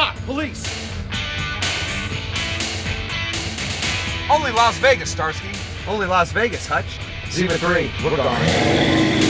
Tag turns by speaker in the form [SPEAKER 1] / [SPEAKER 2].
[SPEAKER 1] Stop! Police! Only Las Vegas, Starsky.
[SPEAKER 2] Only Las Vegas, Hutch.
[SPEAKER 3] Zima 3, we're gone.